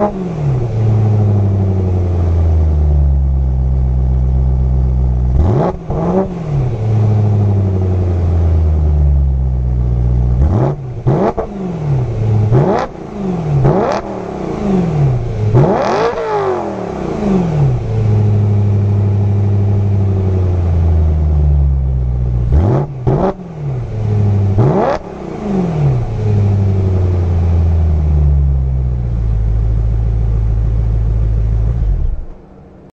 Oh.